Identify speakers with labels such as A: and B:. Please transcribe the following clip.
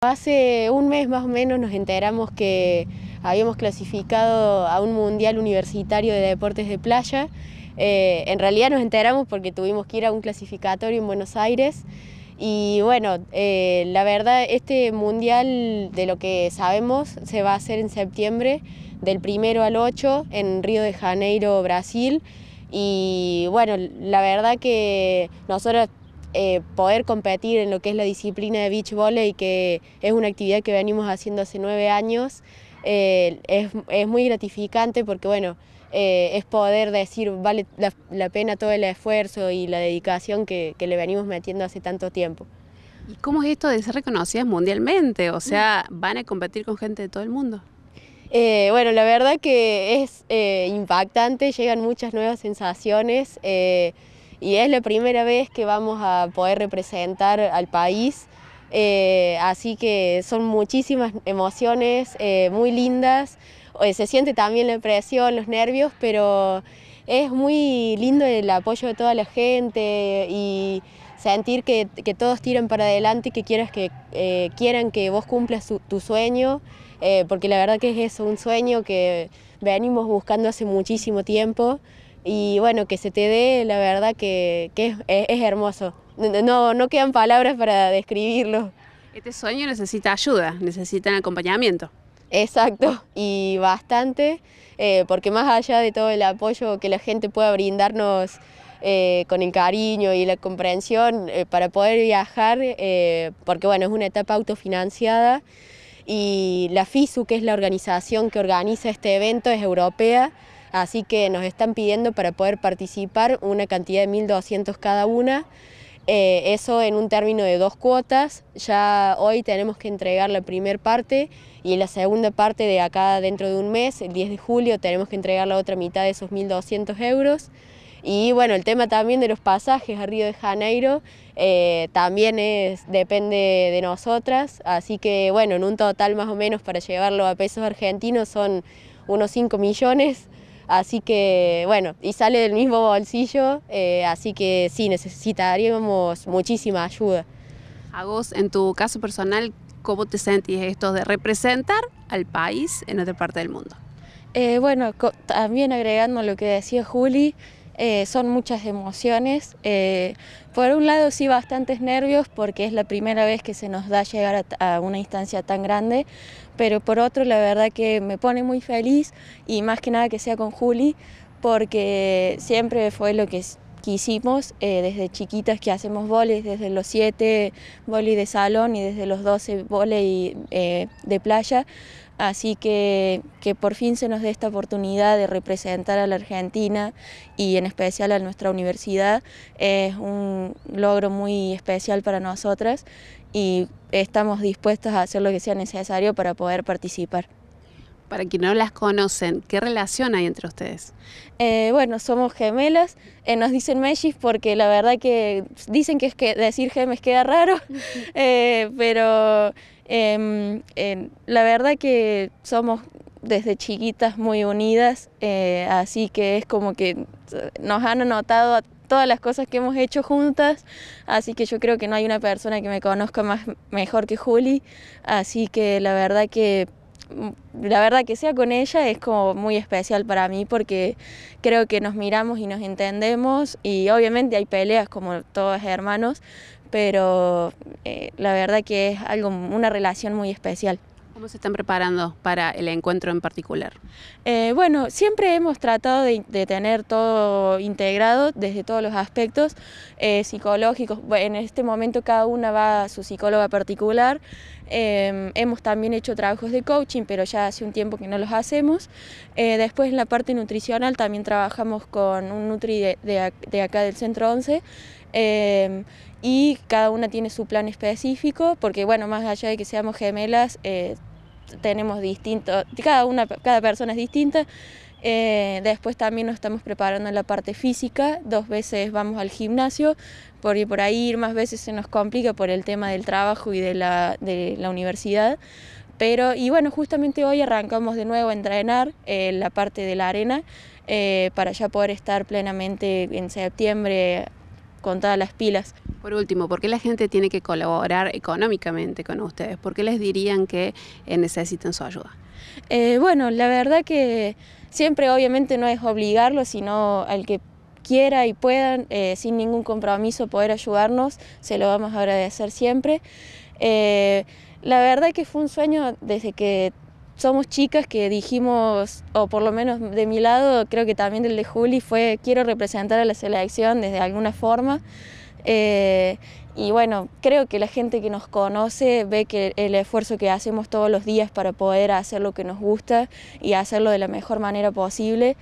A: Hace un mes más o menos nos enteramos que habíamos clasificado a un mundial universitario de deportes de playa. Eh, en realidad nos enteramos porque tuvimos que ir a un clasificatorio en Buenos Aires. Y bueno, eh, la verdad, este mundial, de lo que sabemos, se va a hacer en septiembre, del primero al 8, en Río de Janeiro, Brasil. Y bueno, la verdad que nosotros eh, poder competir en lo que es la disciplina de beach volley, que es una actividad que venimos haciendo hace nueve años, eh, es, muy gratificante porque bueno, eh, es poder decir vale la, pena todo el esfuerzo y la dedicación que, le venimos metiendo hace tanto tiempo.
B: ¿Y cómo es esto de ser reconocidas mundialmente? O sea, ¿van a competir con gente de todo el mundo?
A: bueno, la verdad que es impactante, llegan muchas nuevas sensaciones y es la primera vez que vamos a poder representar al país. Eh, así que son muchísimas emociones eh, muy lindas. Se siente también la presión, los nervios, pero es muy lindo el apoyo de toda la gente y sentir que, todos tiran para adelante y que, quieras que eh, quieran que vos cumplas tu sueño, porque la verdad que es eso, un sueño que venimos buscando hace muchísimo tiempo y bueno, que se te dé, la verdad que, es, hermoso. No, no quedan palabras para describirlo.
B: Este sueño necesita ayuda, necesita acompañamiento.
A: Exacto, y bastante, eh, porque más allá de todo el apoyo que la gente pueda brindarnos eh, con el cariño y la comprensión eh, para poder viajar, porque bueno, es una etapa autofinanciada y la FISU, que es la organización que organiza este evento, es europea, así que nos están pidiendo para poder participar una cantidad de 1.200 cada una, eh, eso en un término de dos cuotas, ya hoy tenemos que entregar la primera parte y la segunda parte de acá dentro de un mes, el 10 de julio, tenemos que entregar la otra mitad de esos 1.200 euros. Y bueno, el tema también de los pasajes a Río de Janeiro eh, también es, depende de nosotras, así que bueno, en un total más o menos para llevarlo a pesos argentinos son unos 5 millones, Así que bueno, y sale del mismo bolsillo, eh, así que sí, necesitaríamos muchísima ayuda.
B: A vos, en tu caso personal, ¿cómo te sentís esto de representar al país en otra parte del mundo?
C: Eh, bueno, también agregando lo que decía Juli, eh, son muchas emociones. Eh, por un lado sí bastantes nervios porque es la primera vez que se nos da llegar a, una instancia tan grande, pero por otro la verdad que me pone muy feliz y más que nada que sea con Juli porque siempre fue lo que quisimos eh, desde chiquitas que hacemos voleis, desde los 7 voleis de salón y desde los 12 voleis de playa Así que, que por fin se nos dé esta oportunidad de representar a la Argentina y en especial a nuestra universidad es un logro muy especial para nosotras y estamos dispuestas a hacer lo que sea necesario para poder participar.
B: Para quienes no las conocen, ¿qué relación hay entre ustedes?
C: Eh, bueno, somos gemelas, eh, nos dicen Meshis porque la verdad que dicen que, es que decir gemes queda raro, eh, pero em, la verdad que somos desde chiquitas muy unidas, así que es como que nos han anotado todas las cosas que hemos hecho juntas, así que yo creo que no hay una persona que me conozca más mejor que Juli, así que la verdad que la verdad que sea con ella es como muy especial para mí porque creo que nos miramos y nos entendemos y obviamente hay peleas como todos hermanos, pero eh, la verdad que es algo, una relación muy especial.
B: ¿Cómo se están preparando para el encuentro en particular?
C: Eh, bueno, siempre hemos tratado de, tener todo integrado desde todos los aspectos eh, psicológicos. en este momento cada una va a su psicóloga particular. Em, hemos también hecho trabajos de coaching, pero ya hace un tiempo que no los hacemos. Eh, después en la parte nutricional también trabajamos con un nutri de, acá del Centro 11 em, y cada una tiene su plan específico, porque bueno, más allá de que seamos gemelas, tenemos distintos, cada, una, cada persona es distinta. Eh, después también nos estamos preparando en la parte física, dos veces vamos al gimnasio, porque por ahí ir más veces se nos complica por el tema del trabajo y de la, de la universidad. Pero, y bueno, justamente hoy arrancamos de nuevo a entrenar en eh, la parte de la arena eh, para ya poder estar plenamente en septiembre con todas las pilas.
B: Por último, ¿por qué la gente tiene que colaborar económicamente con ustedes? ¿Por qué les dirían que eh, necesitan su ayuda?
C: Eh, bueno, la verdad que siempre obviamente no es obligarlo, sino al que quiera y puedan, eh, sin ningún compromiso, poder ayudarnos, se lo vamos a agradecer siempre. la verdad que fue un sueño desde que somos chicas que dijimos, o por lo menos de mi lado, creo que también del de Juli, fue quiero representar a la selección desde alguna forma. Eh, y bueno, creo que la gente que nos conoce ve que el esfuerzo que hacemos todos los días para poder hacer lo que nos gusta y hacerlo de la mejor manera posible